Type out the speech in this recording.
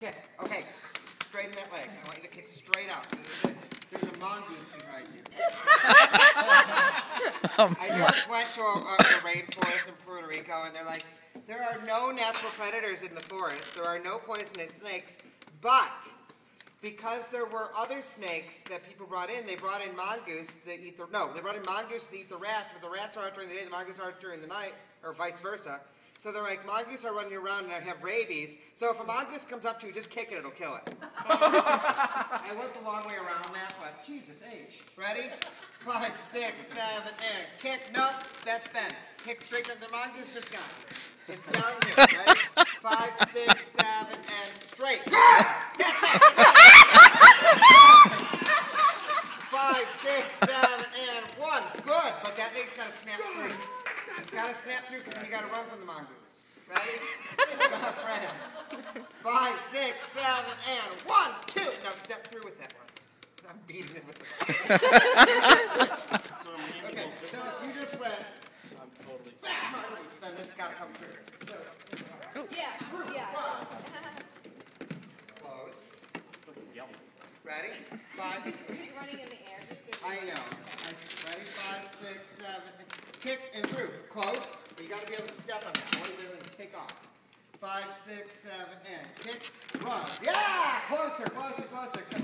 Kick. Okay. Straighten that leg. I want you to kick straight out. There's a, mongoose behind you. I just went to a, a, the rainforest in Puerto Rico, and they're like, there are no natural predators in the forest. There are no poisonous snakes, but because there were other snakes that people brought in, they brought in mongoose that eat the no, they brought in mongoose to eat the rats, but the rats aren't during the day, the mongoose aren't during the night, or vice versa. So they're like, mongoose are running around and I have rabies. So if a mongoose comes up to you, just kick it, it'll kill it. I went the long way around that, but Jesus H. Ready? Five, six, seven, eight. kick. No, that's bent. Kick straight down. The mongoose just got it. It's down here. Ready? Five, six, seven, and straight. Five, six, seven, and one. Good, but that leg's got to snap through. It's got to snap through because you got to run from the mongoose. Ready? Got friends. Five, six, seven, and one, two. Now step through with that one. I'm beating it with the. okay, so if you just went. I'm totally. Back mongoose, then this got to come through. So, Yeah, yeah. close. Ready? Five, six. He's running in the air. I know. Ready? Five, six, seven. Kick and through. Close. But you got to be able to step on that. Or you're going to take off. Five, six, seven, and kick. Run. Yeah! Closer, closer, closer.